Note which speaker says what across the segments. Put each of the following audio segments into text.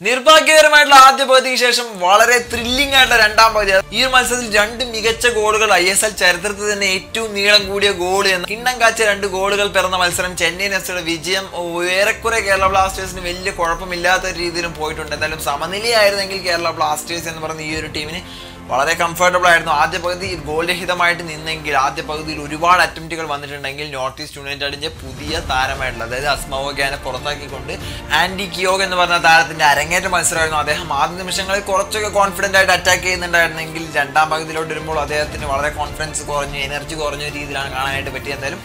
Speaker 1: നിർഭാഗ്യകരമായിട്ടുള്ള ആദ്യ പകുതിക്ക് ശേഷം വളരെ ത്രില്ലിംഗ് ആയിട്ടുള്ള രണ്ടാം പകുതി. ഈ ഒരു മത്സരത്തിൽ രണ്ട് മികച്ച ഗോളുകൾ ഐ എസ് എൽ ചരിത്രത്തിൽ തന്നെ ഏറ്റവും നീളം കൂടിയ ഗോൾ എന്ന് കിണ്ണം കാച്ച രണ്ട് ഗോളുകൾ പിറന്ന മത്സരം ചെന്നൈയിൻ എഫ് സിയുടെ വിജയം ഏറെക്കുറെ കേരള ബ്ലാസ്റ്റേഴ്സിന് വലിയ കുഴപ്പമില്ലാത്ത രീതിയിലും പോയിട്ടുണ്ട്. എന്തായാലും സമനിലയായിരുന്നെങ്കിൽ കേരള ബ്ലാസ്റ്റേഴ്സ് എന്ന് പറയുന്ന ഈ ഒരു ടീമിന് വളരെ കംഫർട്ടബിൾ ആയിരുന്നു. ആദ്യ പകുതി ഗോൾ രഹിതമായിട്ട് നിന്നെങ്കിൽ ആദ്യ പകുതിയിൽ ഒരുപാട് അറ്റംപ്റ്റുകൾ വന്നിട്ടുണ്ടെങ്കിൽ നോർത്ത് ഈസ്റ്റ് യുണൈറ്റഡിന്റെ പുതിയ താരമായിട്ടുള്ള അതായത് അസ്മവോഗ്യാനെ പുറത്താക്കിക്കൊണ്ട് ആൻഡി കിയോഗ് എന്ന് പറഞ്ഞ താരത്തിന്റെ അരങ്ങേറ്റ മത്സരമായിരുന്നു. അദ്ദേഹം ആദ്യ നിമിഷങ്ങളിൽ കുറച്ചൊക്കെ കോൺഫിഡന്റ് ആയിട്ട് അറ്റാക്ക് ചെയ്യുന്നുണ്ടായിരുന്നെങ്കിൽ രണ്ടാം പകുതിയിലോട്ട് വരുമ്പോൾ അദ്ദേഹത്തിന് വളരെ കോൺഫിഡൻസ് കുറഞ്ഞു എനർജി കുറഞ്ഞ രീതിയിലാണ് കാണാനായിട്ട് പറ്റിയത്. എന്തായാലും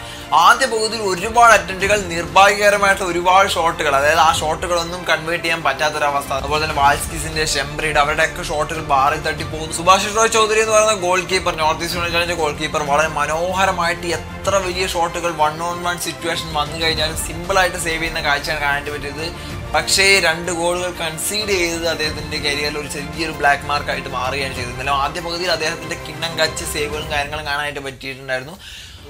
Speaker 1: ആദ്യ പകുതിയിൽ ഒരുപാട് അറ്റംപ്റ്റുകൾ നിർഭാഗ്യകരമായിട്ടുള്ള ഒരുപാട് ഷോട്ടുകൾ അതായത് ആ ഷോട്ടുകളൊന്നും കൺവേർട്ട് ചെയ്യാൻ പറ്റാത്തൊരവസ്ഥ. അതുപോലെ തന്നെ വാൽസ്കിസിന്റെ ഷെംബ്രീഡ് അവരുടെയൊക്കെ ഷോട്ടുകൾ ബാറിൽ തട്ടി പോകുന്നു സുഭാഷ് റോയ് ചൗധരി എന്ന് പറയുന്ന ഗോൾ കീപ്പർ നോർത്ത് ഈസ്റ്റ് യുണൈറ്റഡിന്റെ ഗോൾ കീപ്പർ വളരെ മനോഹരമായിട്ട് എത്ര വലിയ ഷോട്ടുകൾ വൺ ഓൺ വൺ സിറ്റുവേഷൻ വന്നു കഴിഞ്ഞാലും സിമ്പിളായിട്ട് സേവ് ചെയ്യുന്ന കാഴ്ചയാണ് കാണാനായിട്ട് പറ്റിയത്. പക്ഷേ രണ്ട് ഗോളുകൾ കൺസീഡ് ചെയ്തത് അദ്ദേഹത്തിന്റെ കരിയറിൽ ഒരു ചെറിയൊരു ബ്ലാക്ക് മാർക്കായിട്ട് മാറുകയാണ് ചെയ്തത്. എന്നാലും ആദ്യ പകുതിയിൽ അദ്ദേഹത്തിന്റെ കിണ്ണം കച്ച് സേവുകളും കാര്യങ്ങളും കാണാനായിട്ട് പറ്റിയിട്ടുണ്ടായിരുന്നു.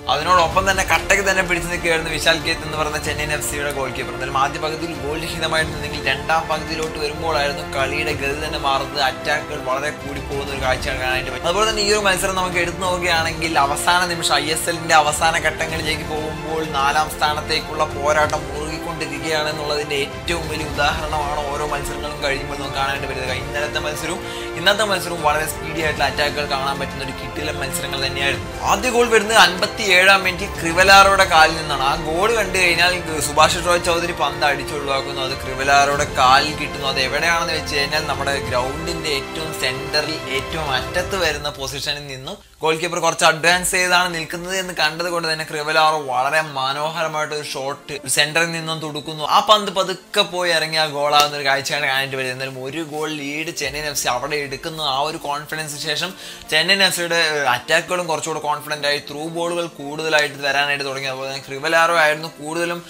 Speaker 1: അതിനോടൊപ്പം തന്നെ കട്ടയ്ക്ക് തന്നെ പിടിച്ചു നിൽക്കുകയായിരുന്നു വിശാൽ കേത്ത് എന്ന് പറയുന്ന ചെന്നൈയിൻ എഫ് സിയുടെ ഗോൾ കീപ്പർ എന്നാലും ആദ്യ പകുതിയിൽ ഗോൾ രഹിതമായിരുന്നെങ്കിൽ രണ്ടാം പകുതിയിലോട്ട് വരുമ്പോഴായിരുന്നു കളിയുടെ ഗതി തന്നെ മാറുന്നത്. അറ്റാക്കുകൾ വളരെ കൂടി പോകുന്ന ഒരു കാഴ്ചയാണ് കാണാനായിട്ട് പറ്റും അതുപോലെ തന്നെ ഈ ഒരു മത്സരം നമുക്ക് എടുത്തു നോക്കുകയാണെങ്കിൽ അവസാന നിമിഷം ഐ എസ് എല്ലിന്റെ അവസാന ഘട്ടങ്ങളിലേക്ക് പോകുമ്പോൾ നാലാം സ്ഥാനത്തേക്കുള്ള പോരാട്ടം മുറുകിക്കൊണ്ടിരിക്കുകയാണ് എന്നുള്ളതിന്റെ ഏറ്റവും വലിയ ഉദാഹരണമാണ് ഓരോ മത്സരങ്ങളും കഴിയുമ്പോൾ നമുക്ക് കാണാനായിട്ട് പറ്റുന്നത്. ഇന്നലത്തെ മത്സരവും ഇന്നത്തെ മത്സരവും വളരെ സ്പീഡി ആയിട്ടുള്ള അറ്റാക്കുകൾ കാണാൻ പറ്റുന്ന ഒരു കിട്ടിലെ മത്സരങ്ങൾ തന്നെയായിരുന്നു. ആദ്യ ഗോൾ വരുന്നത് അൻപത്തി ഏഴാം മിനിറ്റ് ക്രിവലാറോടെ കാലിൽ നിന്നാണ്. ആ ഗോൾ കണ്ടു കഴിഞ്ഞാൽ സുഭാഷ് റോയ് ചൗധരി പന്ത് അടിച്ചു ഒഴിവാക്കുന്നു. അത് ക്രിവലാറോടെ കാലിൽ കിട്ടുന്നു. അത് എവിടെയാണെന്ന് വെച്ച് കഴിഞ്ഞാൽ നമ്മുടെ ഗ്രൗണ്ടിന്റെ ഏറ്റവും സെന്ററിൽ ഏറ്റവും അറ്റത്ത് വരുന്ന പൊസിഷനിൽ നിന്നും ഗോൾ കീപ്പർ കുറച്ച് അഡ്വാൻസ് ചെയ്താണ് നിൽക്കുന്നത് എന്ന് കണ്ടത് കൊണ്ട് തന്നെ ക്രിവലാറോ വളരെ മനോഹരമായിട്ട് ഒരു ഷോട്ട് സെന്ററിൽ നിന്നും തുടുക്കുന്നു. ആ പന്ത് പതുക്കെ പോയി ഇറങ്ങി ആ ഗോളാകുന്ന ഒരു കാഴ്ചയാണ് കാണിട്ട് വരുന്നത് എന്നാലും ഒരു goal lead Chennai F C അവിടെ എടുക്കുന്ന. ആ ഒരു കോൺഫിഡൻസ് ശേഷം ചെന്നൈ എഫ് സിയുടെ അറ്റാക്കുകളും കുറച്ചുകൂടെ കോൺഫിഡന്റ് ആയി. ത്രൂ ബോളുകൾ കൂടുതലായിട്ട് വരാനായിട്ട് തുടങ്ങി. അതുപോലെ തന്നെ ക്രിവലാറോ ആയിരുന്നു കൂടുതലും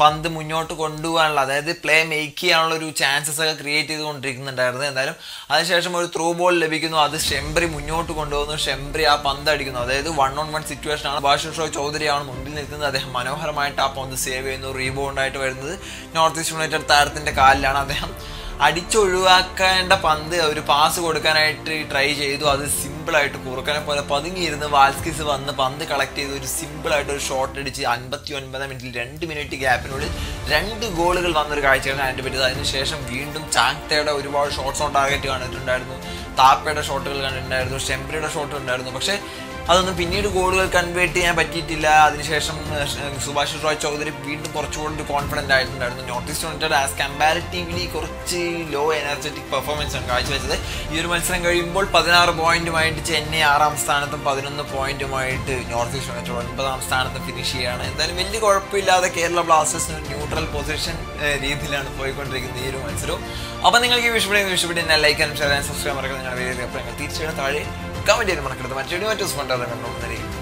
Speaker 1: പന്ത് മുന്നോട്ട് കൊണ്ടുപോകാനുള്ള അതായത് പ്ലേ മേക്ക് ചെയ്യാനുള്ള ഒരു ചാൻസസ് ഒക്കെ ക്രിയേറ്റ് ചെയ്തുകൊണ്ടിരിക്കുന്നുണ്ടായിരുന്നു എന്തായാലും അതിനുശേഷം ഒരു ത്രൂ ബോൾ ലഭിക്കുന്നു. അത് ഷെംബറി മുന്നോട്ട് കൊണ്ടുപോകുന്നു. ഷെംബ്രി ആ പന്ത് അടിക്കുന്നു. അതായത് വൺ ഓൺ വൺ സിറ്റുവേഷൻ ആണ്. ഭാഷ ഷോ ചൗധരിയാണ് മുന്നിൽ നിൽക്കുന്നത്. അദ്ദേഹം മനോഹരമായിട്ട് ആ പന്ത് സേവ് ചെയ്യുന്നു. റീബൗണ്ട് ആയിട്ട് വരുന്നത് നോർത്ത് ഈസ്റ്റ് യുണൈറ്റഡ് താരത്തിന്റെ കാലിലാണ് അദ്ദേഹം അടിച്ചൊഴിവാക്കേണ്ട പന്ത് ഒരു പാസ് കൊടുക്കാനായിട്ട് ട്രൈ ചെയ്തു. അത് സിമ്പിളായിട്ട് കുറുക്കനെ പോലെ പതുങ്ങിയിരുന്ന് വാൽസ്കിസ് വന്ന് പന്ത് കളക്ട് ചെയ്ത് ഒരു സിമ്പിളായിട്ട് ഒരു ഷോട്ട് അടിച്ച് അൻപത്തി ഒൻപതാം മിനിറ്റിൽ രണ്ട് മിനിറ്റ് ഗ്യാപ്പിനുള്ളിൽ രണ്ട് ഗോളുകൾ വന്നൊരു കാഴ്ചയാണ് അതിന്റെ പറ്റിയത് അതിനുശേഷം വീണ്ടും ചാങ്തയുടെ ഒരുപാട് ഷോട്ട്സ് ഓൺ ടാർഗറ്റ് കണ്ടിട്ടുണ്ടായിരുന്നു താപ്പയുടെ ഷോട്ടുകൾ കണ്ടിട്ടുണ്ടായിരുന്നു ഷെംബ്രിയുടെ ഷോട്ട് ഉണ്ടായിരുന്നു. പക്ഷേ അതൊന്നും പിന്നീട് ഗോളുകൾ കൺവേർട്ട് ചെയ്യാൻ പറ്റിയിട്ടില്ല. അതിനുശേഷം സുഭാഷ് റോയ് ചൗധരി വീണ്ടും കുറച്ചുകൂടി കോൺഫിഡന്റ് ആയിട്ടുണ്ടായിരുന്നു. North East United as comparatively കുറച്ച് ലോ എനർജറ്റിക് പെർഫോമൻസ് ആണ് കാഴ്ചവെച്ചത്. ഈ ഒരു മത്സരം കഴിയുമ്പോൾ പതിനാറ് പോയിന്റുമായിട്ട് ചെന്നൈ ആറാം സ്ഥാനത്തും പതിനൊന്ന് പോയിന്റുമായിട്ട് നോർത്ത് ഈസ്റ്റ് യുണൈറ്റഡ് ഒൻപതാം സ്ഥാനത്ത് ഫിനിഷ് ചെയ്യുകയാണ്. എന്തായാലും വലിയ കുഴപ്പമില്ലാതെ കേരള ബ്ലാസ്റ്റേഴ്സിന് ന്യൂട്രൽ പൊസിഷൻ രീതിയിലാണ് പോയിക്കൊണ്ടിരിക്കുന്നത് ഈ ഒരു മത്സരവും. അപ്പോൾ നിങ്ങൾക്ക് ഈ വിഷയപ്പെടുന്ന എന്നാൽ like and share and subscribe മറക്കുന്നത് നിങ്ങളുടെ വീഡിയോ അഭിപ്രായങ്ങൾ തീർച്ചയായിട്ടും താഴെ കമന്റ് ചെയ്ത് മറക്കരുത്. മറ്റൊരു മറ്റു സ്പോണ്ടാണ് കണ്ടുകൊണ്ടിരിക്കും